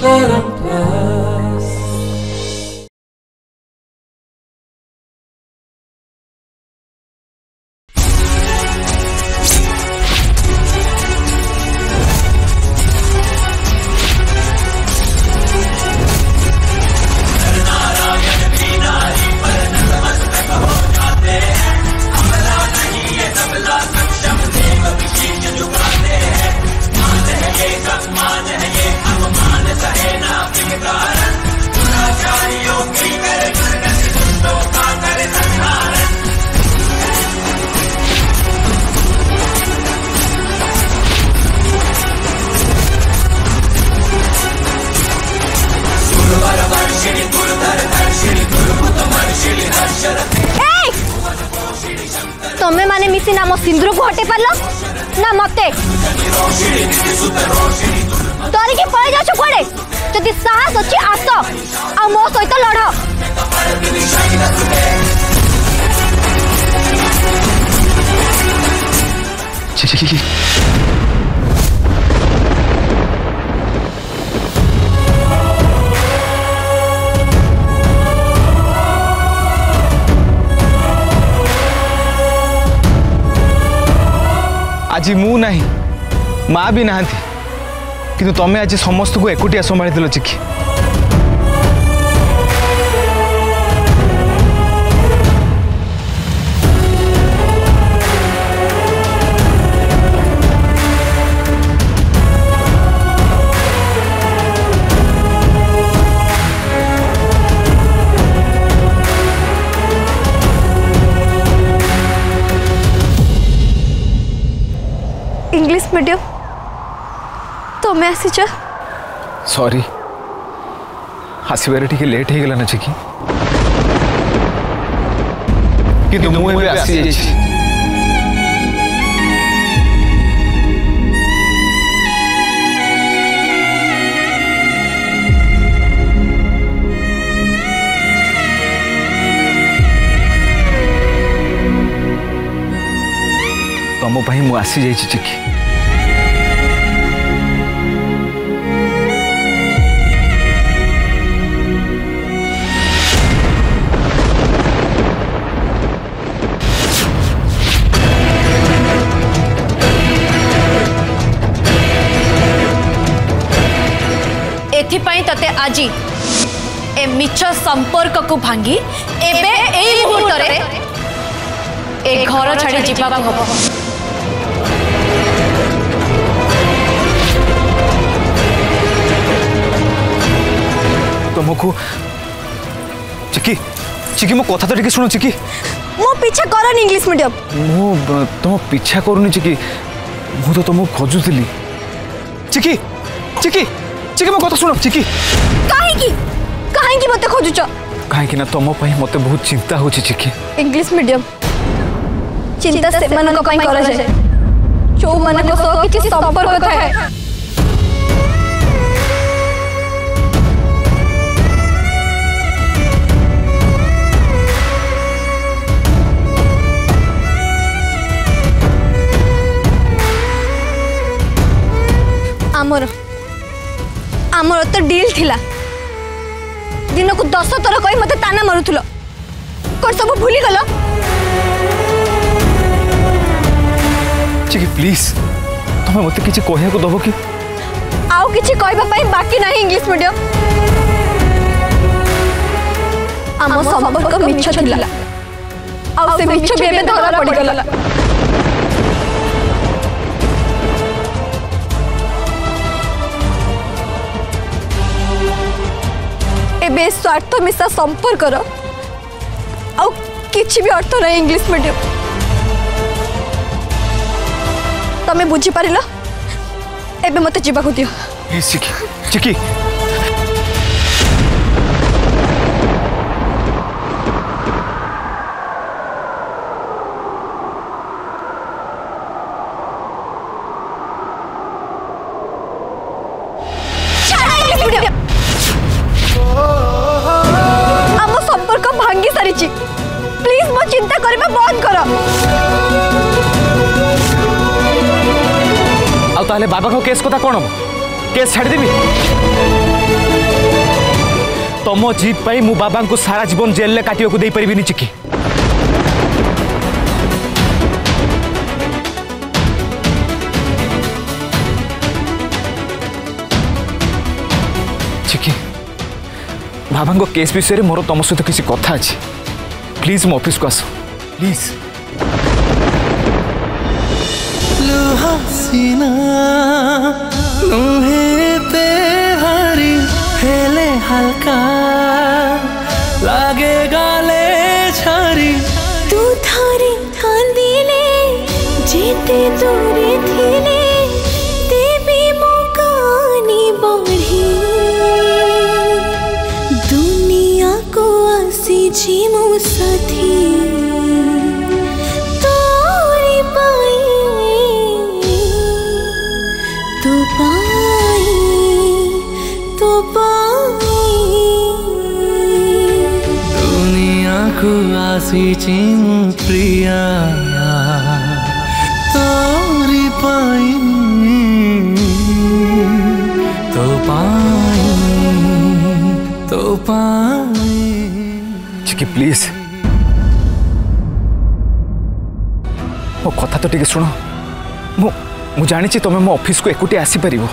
taram, taram. ସିନ୍ଦୁରକୁ ହଟେଇ ପାରିଲ ନା ମତେ ଡରିକି ପଳେଇ ଯାଉଛ କୁଆଡେ ଯଦି ସାହସ ଅଛି ଆସ ଆଉ ମୋ ସହିତ ଲଢ ଛି ଛି ଛି ଆଜି ମୁଁ ନାହିଁ ମା ବି ନାହାନ୍ତି କିନ୍ତୁ ତମେ ଆଜି ସମସ୍ତଙ୍କୁ ଏକୁଟିଆ ସମ୍ଭାଳିଥିଲ ଚିକି प्लीज मिडियो तो मैं ऐसे चल सॉरी आसीबेरे ठीक है लेट ही गला ना कि तुम मुंह में आसी है जी तो हम चिकी आज ए मिछ संपर्क को भांगी एबे ए मुहूर्त रे ए घर छाडी जीवा को हो तुमको तो चिकी चिकी मो कथा तो ठीक सुनो चिकी मो पीछा करन इंग्लिश मीडियम मो तुम पीछा करनी चिकी मो तो तुम खोजु दिली चिकी चिकी चिकी की मो कथा सुनो चिकी काहे की काहे की मते खोजु छ काहे की ना तमो पई मते बहुत चिंता होची चिकी इंग्लिश मीडियम चिंता से मन को पई करा जे जो मन को सो किछ संपर्क था ମୋର ତ ଡିଲ୍ ଥିଲା ଦିନକୁ ଦଶ ଥର କହି ମୋତେ ତାନା ମାରୁଥିଲ କ'ଣ ସବୁ ଭୁଲିଗଲ ଚିକି ପ୍ଲିଜ୍ ତମେ ମୋତେ କିଛି କହିବାକୁ ଦେବ କି ଆଉ କିଛି କହିବା ପାଇଁ ବାକି ନାହିଁ ଇଂଲିଶ ମିଡିୟମ ଆମ ସମ୍ପର୍କ ମିଛ ଥିଲା ଆଉ ସେ ମିଛ ବି ଏବେ ଧରା ପଡ଼ିଗଲା बेस्वार्थ मिशा संपर्क आई अर्थ ना इंग्लीश मीडियम तमें बुझीपार ए मत जी दि बाबा को केस कथा कौन हम केस छाड़देवि तुम जीपाई मुबा को सारा जीवन जेल में काटा दे पारि चिकी चिकी बाबा केस विषय में मोर तुम सहित किसी कथा अच्छी प्लीज मो ऑफिस को आस प्लीज सीना तुम्हें तेरी हेले हल्का लागे गाले छारी तू थारी थांदी ले जीते दूरी थी बढ़ी दुनिया को आसी जी मुसाथी सिचिं प्रिया तोरी पाई तो पाई तो पाई चिकी प्लीज मो कथा तो ठीक सुनो मो मु जानिछि तमे तो मो ऑफिस को एकुटी आसी हो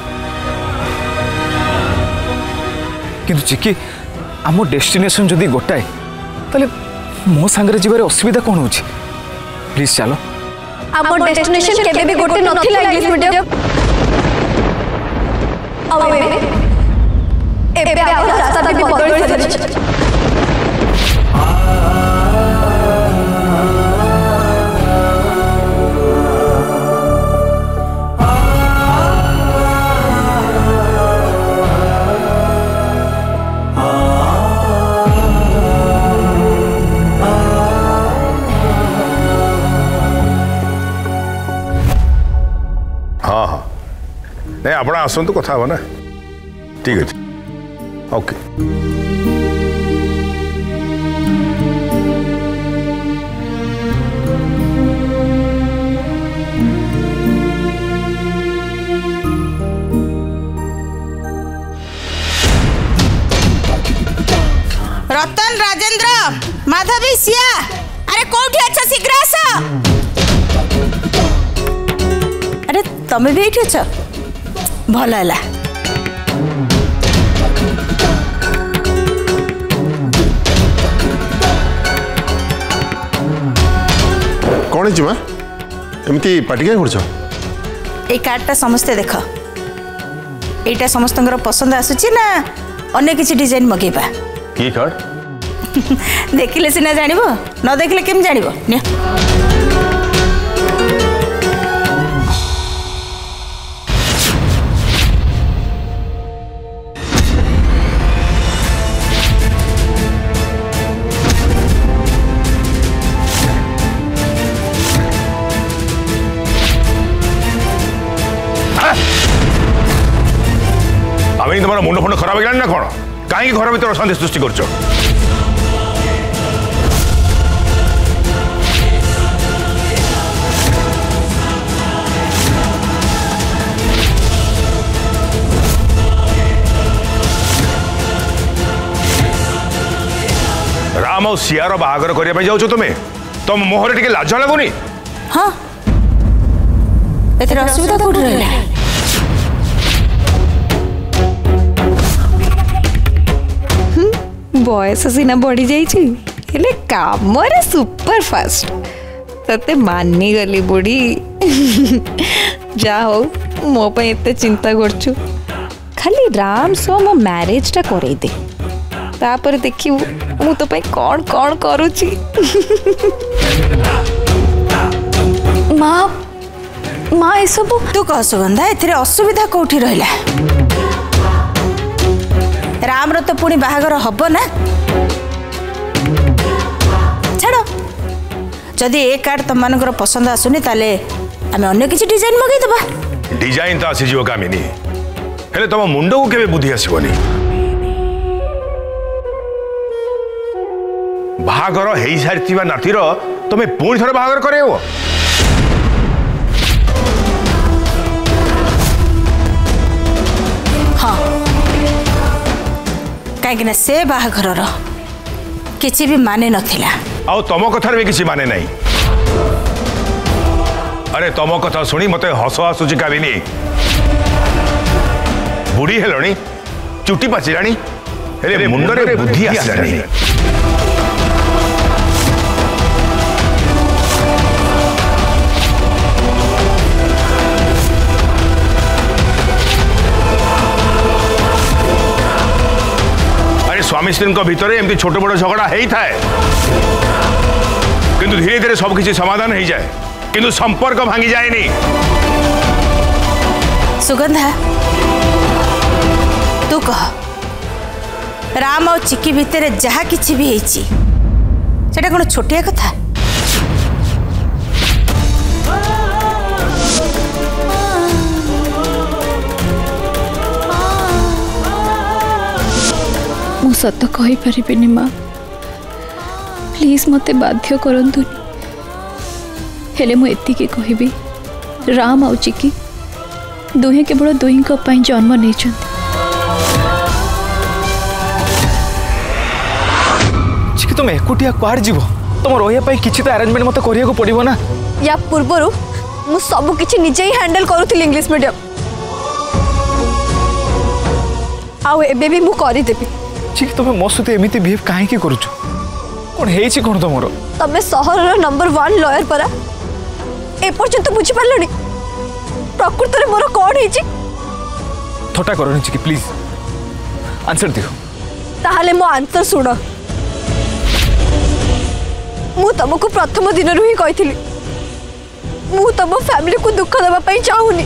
किंतु चिकी आमो डेस्टिनेशन जो दी जदि गोटाए ताले মো সাঙ্গে যাবার অসুবিধা কোণ হচ্ছে প্লিজ চাল আমার ডেস্টিনেশন কেবে বি গোটে নথিলা ইংলিশ মিডিয়াম আও এবে এবে আও রাস্তা বদলি সারিছে ଆପଣ ଆସନ୍ତୁ କଥା ହେବ ନା ଠିକ୍ ଅଛି ଓକେ ରତନ ରାଜେନ୍ଦ୍ର ମାଧବୀ ସିଆ ଆରେ କୋଉଠି ଅଛ ଶୀଘ୍ର ଆସ ଆରେ ତମେ ବି ଏଇଠି ଅଛ ଭଲ ହେଲା କ'ଣ ହେଇଛି ମା ଏମିତି ପାଟି କାହିଁ କରୁଛ ଏଇ କାର୍ଡ଼ଟା ସମସ୍ତେ ଦେଖ ଏଇଟା ସମସ୍ତଙ୍କର ପସନ୍ଦ ଆସୁଛି ନା ଅନ୍ୟ କିଛି ଡିଜାଇନ୍ ମଗେଇବା କି କାର୍ଡ଼ ଦେଖିଲେ ସିନା ଜାଣିବ ନ ଦେଖିଲେ କେମିତି ଜାଣିବ ନିଅ ଭାବିନି ତୁମର ମୁଣ୍ଡ ଫୁଣ୍ଡ ଖରାପ ହେଇଗଲାଣି ନା କ'ଣ କାହିଁକି ଘର ଭିତରେ ଅଶାନ୍ତି ସୃଷ୍ଟି କରୁଛ ରାମ ଆଉ ସିଆର ବାହାଘର କରିବା ପାଇଁ ଯାଉଛ ତୁମେ ତମ ମୁହଁରେ ଟିକେ ଲାଜ ଲାଗୁନି ହଁ ଏଥିରେ ଅସୁବିଧା କୋଉଠି ରହିଲା ବୟସ ସିନା ବଢ଼ିଯାଇଛି ହେଲେ କାମରେ ସୁପର ଫାଷ୍ଟ ତତେ ମାନିଗଲି ବୁଢ଼ୀ ଯାହା ହଉ ମୋ ପାଇଁ ଏତେ ଚିନ୍ତା କରୁଛୁ ଖାଲି ରାମ ସହ ମୋ ମ୍ୟାରେଜଟା କରେଇଦେ ତାପରେ ଦେଖିବୁ ମୁଁ ତୋ ପାଇଁ କ'ଣ କ'ଣ କରୁଛି ମା ମା ଏସବୁ ତୁ କହ ସୁଗନ୍ଧା ଏଥିରେ ଅସୁବିଧା କେଉଁଠି ରହିଲା ରାମର ତ ପୁଣି ବାହାଘର ହବ ନା ଛାଡ଼ ଯଦି ଏ କାର୍ଡ ତମମାନଙ୍କର ପସନ୍ଦ ଆସୁନି ତାହେଲେ ଆମେ ଅନ୍ୟ କିଛି ଡିଜାଇନ ମଗେଇଦବା ଡିଜାଇନ ତ ଆସିଯିବ କାମିନି ହେଲେ ତମ ମୁଣ୍ଡକୁ କେବେ ବୁଦ୍ଧି ଆସିବନି ବାହାଘର ହେଇସାରିଥିବା ନାତିର ତମେ ପୁଣି ଥରେ ବାହାଘର କରେଇବ କାହିଁକିନା ସେ ବାହାଘରର କିଛି ବି ମାନେ ନଥିଲା ଆଉ ତମ କଥାରେ ବି କିଛି ମାନେ ନାହିଁ ଆରେ ତମ କଥା ଶୁଣି ମୋତେ ହସ ଆସୁଛି କାବିନି ବୁଢ଼ୀ ହେଲଣି ଚୁଟି ପାଚିଲାଣି স্বামী স্ত্রীঙ্ক ভিতরে এমনি ছোট বড় ঝগড়া হয়ে থাকে কিন্তু ধীরে ধীরে সব কিছু সমাধান হয়ে যায় কিন্তু সম্পর্ক ভাঙি যায়নি সুগন্ধা তু কহ রাম আউ চিকি ভিতরে যাহা কিছু বি হয়েছি সেটা কোনো ছোটিয়া কথা सत कहीपर माँ प्लीज मत बाध्य करी राम आ चिकी दुहे केवल दुई जन्म नहीं तुम एकुटिया कुआर जीव तुम रही तो आरेजमेंट मत कर पड़ो ना या पूर्व मुझे निजे ही हैंडल करूँ इंग्लीश मीडियम आदेवी मुदेवी कि तुम मो सहित एमती बिहेव कहीं करुच कौन है कौन तुम तुम सहर नंबर वन लयर परा एपर्त बुझिपार प्रकृत में मोर कौन है थटा कर प्लीज आंसर दियो ताहले मो आंसर शुण मु तुमको प्रथम दिन ही कही मु तुम फैमिली को दुख देवाई चाहूनी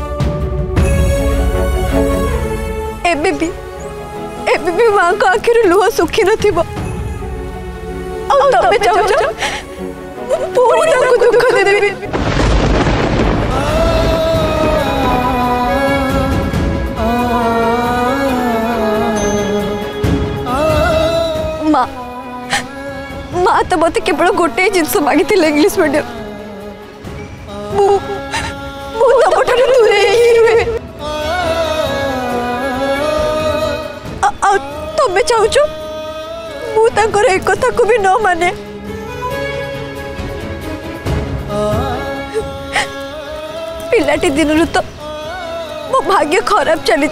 ଏବେ ବି ଏବେ ବି ମାଙ୍କ ଆଖିରୁ ଲୁହ ଶୁଖି ନଥିବ ଆଉ ତମେ ଚାହୁଁଛ ପୁଣି ତାଙ୍କୁ ଦୁଃଖ ଦେବି ମା ମା ତ ମୋତେ କେବଳ ଗୋଟେ ଜିନିଷ ମାଗିଥିଲେ ଇଂଲିଶ ମିଡିୟମ मानकर एक कथा को भी न माने पिलाटी दिन रु तो मो भाग्य खराब चली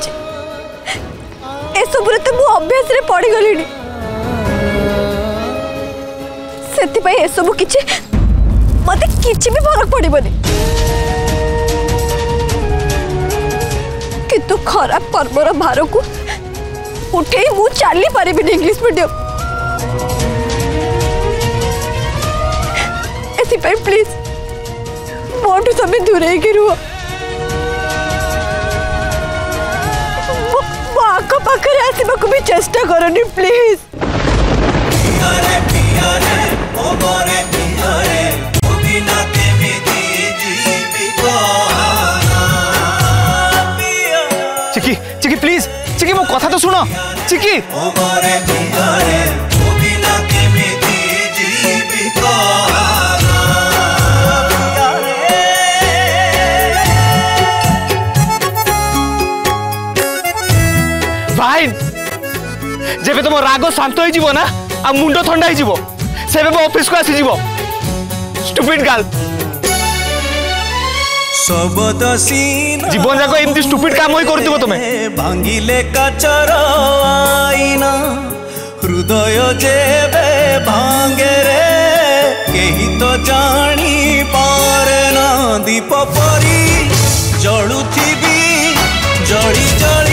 सब अभ्यास पड़गली सबू कि मत कि भी फरक पड़बन कितु खराब कर्मर भार को उठे मुझे चली पारि इंग्लीश मीडियम प्लीज मोटू सब दूर ही रू आख कर प्लीज चिकी मो कथा तो सुनो चिकी এবে তোমার রাগ শান্ত হয়ে যাব হ্যাঁ? না আর মুন্ড হয়ে যাব সে এবে অফিসকু আসিযিব স্টুপিড গার্ল জীবন যাক এমনি স্টুপিড কাম হয়ে করুথিব তুমি ভাঙিলে কাচর আইনা হৃদয় যে ভাঙে রে কেহি তো জানি পারে না দীপ পরি জলুথিবি জড়ি জড়ি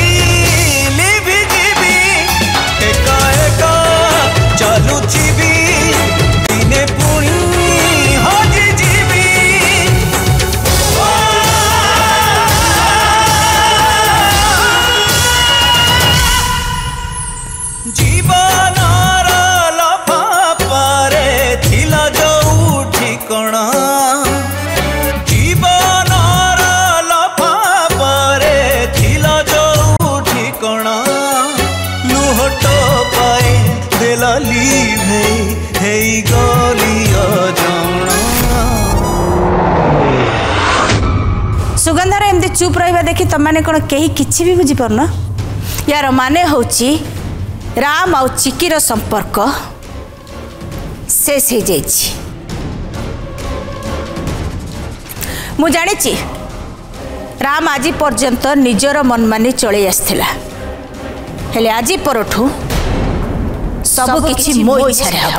କେହି କିଛି ବି ବୁଝିପାରୁନ ୟାର ମାନେ ହେଉଛି ରାମ ଆଉ ଚିକିର ସମ୍ପର୍କ ଶେଷ ହେଇଯାଇଛି ମୁଁ ଜାଣିଛି ରାମ ଆଜି ପର୍ଯ୍ୟନ୍ତ ନିଜର ମନମାନି ଚଳେଇ ଆସିଥିଲା ହେଲେ ଆଜି ପରଠୁ ସବୁକିଛି ମୋ ଇଚ୍ଛାରେ ହେବ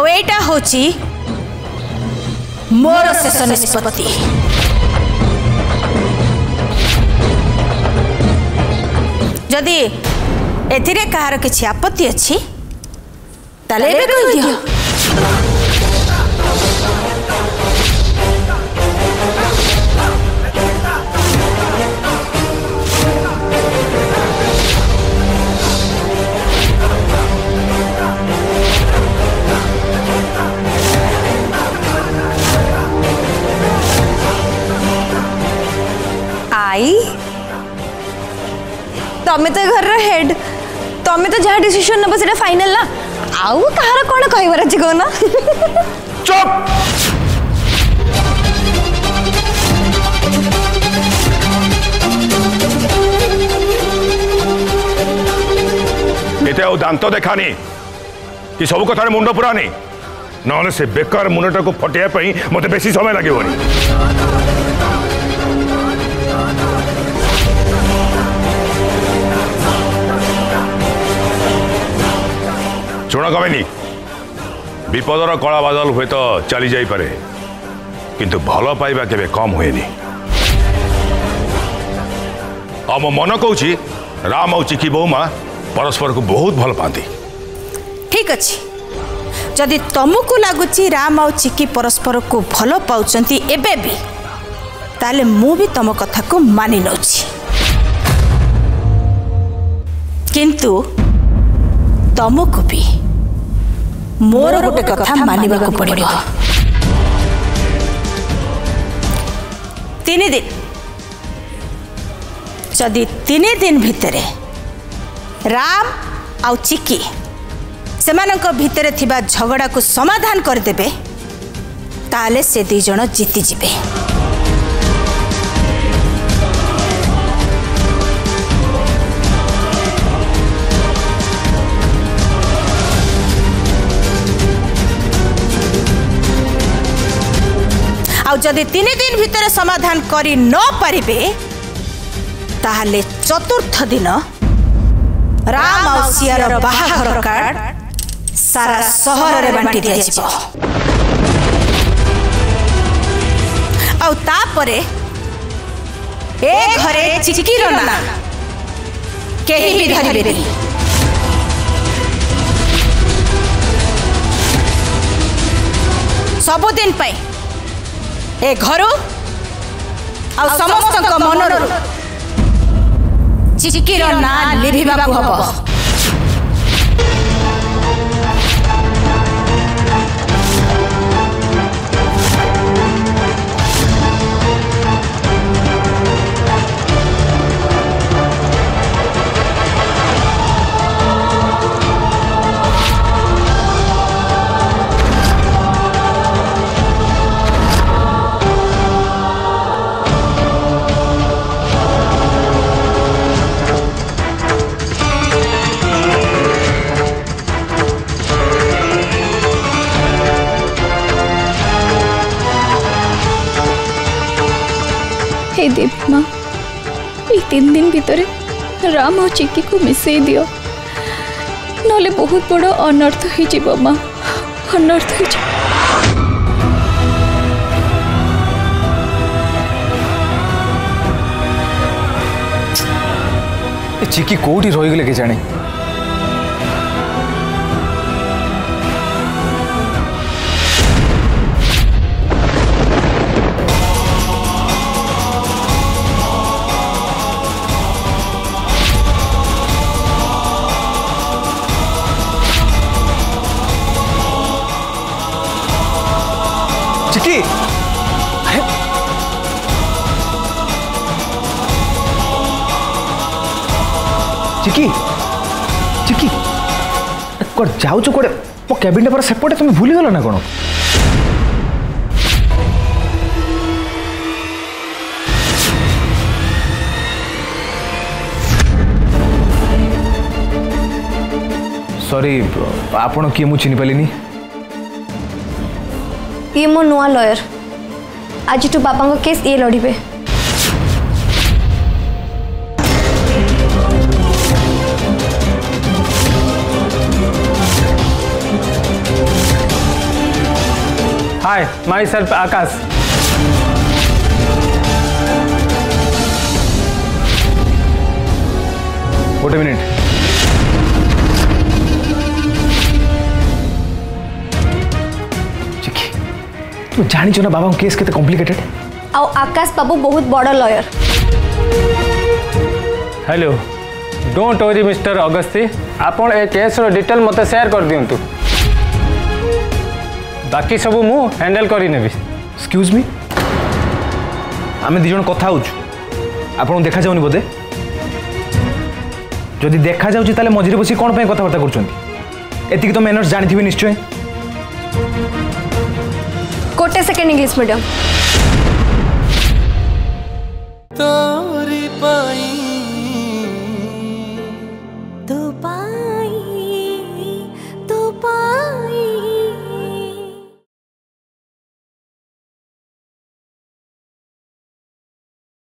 ଆଉ ଏଇଟା ହେଉଛି ମୋର ଶେଷ ନିଷ୍ପତ୍ତି ଯଦି ଏଥିରେ କାହାର କିଛି ଆପତ୍ତି ଅଛି ତାହେଲେ ଏବେ କହିଦିଅ तुम तो घर हेड तुम तो, तो जहाँ डिशन ना फाइनाल ना आउ कहार कौन कहार कहना चुप इतने दात देखानी कि सब कथा मुंड पुरानी ना बेकार मुंडा को फटे मत बेसी समय लगे ଶୁଣ କବେନି ବିପଦର କଳା ବାଦଲ ହୁଏତ ଚାଲିଯାଇପାରେ କିନ୍ତୁ ଭଲ ପାଇବା କେବେ କମ୍ ହୁଏନି ଆଉ ମୋ ମନ କହୁଛି ରାମ ଆଉ ଚିକି ବୋଉମା ପରସ୍ପରକୁ ବହୁତ ଭଲ ପାଆନ୍ତି ଠିକ୍ ଅଛି ଯଦି ତମକୁ ଲାଗୁଛି ରାମ ଆଉ ଚିକି ପରସ୍ପରକୁ ଭଲ ପାଉଛନ୍ତି ଏବେ ବି ତାହେଲେ ମୁଁ ବି ତମ କଥାକୁ ମାନି ନେଉଛି କିନ୍ତୁ ତମକୁ ବି ମୋର ଗୋଟେ କଥା ମାନିବାକୁ ପଡ଼ିବ ତିନି ଦିନ ଯଦି ତିନି ଦିନ ଭିତରେ ରାମ ଆଉ ଚିକି ସେମାନଙ୍କ ଭିତରେ ଥିବା ଝଗଡ଼ାକୁ ସମାଧାନ କରିଦେବେ ତାହେଲେ ସେ ଦୁଇ ଜଣ ଜିତିଯିବେ আদি তিন দিন ভিতরে সমাধান করে নপারিবে তাহলে চতুর্থ দিন রাম আউ সিয়ার বাহাঘর কার্ড সারা সহরের বাঁটি দিয়াযিব আউ তাপরে এ ঘরে চিকির না কেহি বি ধরিবেনি ସବୁଦିନ ପାଇଁ ए घर समस्त मन चिकिर ना लिभा हम तीन दिन भितर राम और चिकी को मिसे दियो नले बहुत बड़ अनर्थ हो माँ अनर्थ हो चिकी कौटी रहीगले के जाने चिकी चिकी कौन जाऊ चुक कड़े वो कैबिन टा पर सेपोटे तुम्हें भूली गए ना कौन सॉरी आपनों की मुझे नहीं पहली नहीं ये मो नुआ लॉयर आज तू बापांगो केस ये लड़ी पे hi myself Akash vote minute चिकी, तू जानी चुना बाबा केस कितने कॉम्प्लिकेटेड आओ आकाश बाबू बहुत बड़ा lawyer. Hello, don't worry mister Agasti, आपन ए केस रो डिटेल मते शेयर कर दियंतु। বাকি সব মু হ্যান্ডেল করে নেবি এক্সকিউজ মি আমি দুজন কথা হচ্ছু আপনার দেখা যাওনি বোধে যদি দেখা যাচ্ছে তাহলে মঝিরে বসে কোণ পাই কথাবার্তা করছেন এতিকি তো ম্যানর্স জানিথিবে নিশ্চয় গোটে সেকেন্ড ইংলিশ মিডিয়াম তোরি পাই